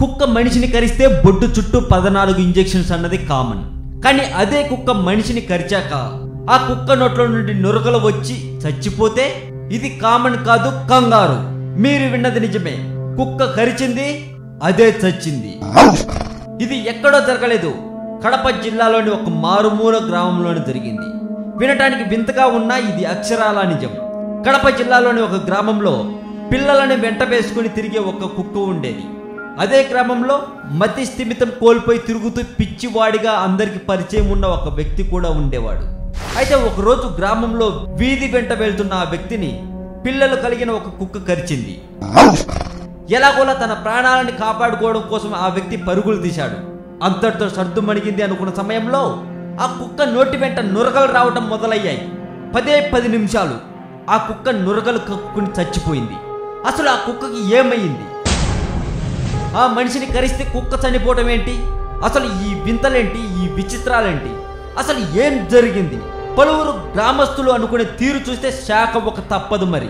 కుక్క మనిషిని కరిస్తే బొడ్డు చుట్టూ పద్నాలుగు ఇంజెక్షన్స్ అన్నది కామన్. కానీ అదే కుక్క మనిషిని కరిచాక ఆ కుక్క నోట్లో నుండి నురగలు వచ్చి చచ్చిపోతే ఇది కామన్ కాదు కంగారు. మీరు విన్నది నిజమే. కుక్క కరిచింది అదే చచ్చింది. ఇది ఎక్కడో జరగలేదు. కడప జిల్లాలోని ఒక మారుమూల గ్రామంలోనే జరిగింది. వినటానికి వింతగా ఉన్నా ఇది అక్షరాల నిజం. కడప జిల్లాలోని ఒక గ్రామంలో పిల్లలని వెంట వేసుకుని తిరిగే ఒక కుక్క ఉండేది. అదే క్రమంలో మతి స్థిమితం కోల్పోయి తిరుగుతూ పిచ్చివాడిగా అందరికి పరిచయం ఉన్న ఒక వ్యక్తి కూడా ఉండేవాడు. అయితే ఒకరోజు గ్రామంలో వీధి వెంట వెళ్తున్న ఆ వ్యక్తిని పిల్లలు కలిగిన ఒక కుక్క కరిచింది. ఎలాగోలా తన ప్రాణాలను కాపాడుకోవడం కోసం ఆ వ్యక్తి పరుగులు తీశాడు. అంతటితో సర్దు మణిగింది అనుకున్న సమయంలో ఆ కుక్క నోటి వెంట నురగలు రావటం మొదలయ్యాయి. పదే పది నిమిషాలు ఆ కుక్క నురగలు కక్కుని చచ్చిపోయింది. అసలు ఆ కుక్కకి ఏమయ్యింది? ఆ మనిషిని కరిస్తే కుక్క చనిపోవటం ఏంటి? అసలు ఈ వింతలేంటి? ఈ విచిత్రాలేంటి? అసలు ఏం జరిగింది? పలువురు గ్రామస్తులు అనుకునే తీరు చూస్తే శాఖ ఒక తప్పదు మరి.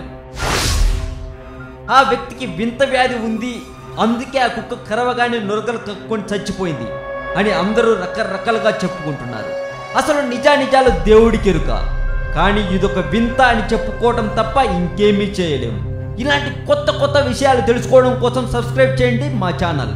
ఆ వ్యక్తికి వింత వ్యాధి ఉంది. అందుకే ఆ కుక్క కరవగానే నురగలు కక్కుని చచ్చిపోయింది అని అందరూ రకరకాలుగా చెప్పుకుంటున్నారు. అసలు నిజానిజాలు దేవుడికి ఎరుక కానీ ఇదొక వింత అని చెప్పుకోవటం తప్ప ఇంకేమీ చేయలేము. ఇలాంటి కొత్త కొత్త విషయాలు తెలుసుకోవడం కోసం సబ్స్క్రైబ్ చేయండి మా ఛానల్.